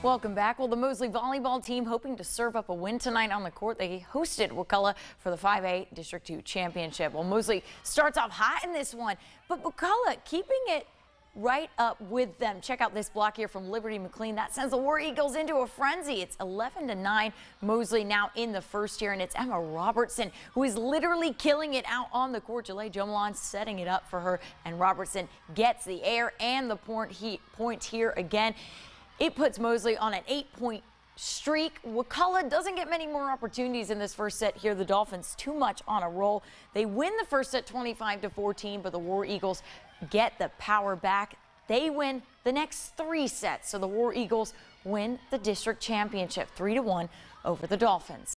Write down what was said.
Welcome back. Well, the Mosley volleyball team hoping to serve up a win tonight on the court. They hosted Wakulla for the 5A District 2 Championship. Well, Mosley starts off hot in this one, but Wakulla keeping it right up with them. Check out this block here from Liberty McLean. That sends the War Eagles into a frenzy. It's 11 to 9. Mosley now in the first here, and it's Emma Robertson who is literally killing it out on the court. Jalea Jomalon setting it up for her, and Robertson gets the air and the point, he, point here again. It puts Mosley on an eight point streak. Wakulla doesn't get many more opportunities in this first set here. The Dolphins too much on a roll. They win the first set 25 to 14, but the War Eagles get the power back. They win the next three sets. So the War Eagles win the district championship 3 to 1 over the Dolphins.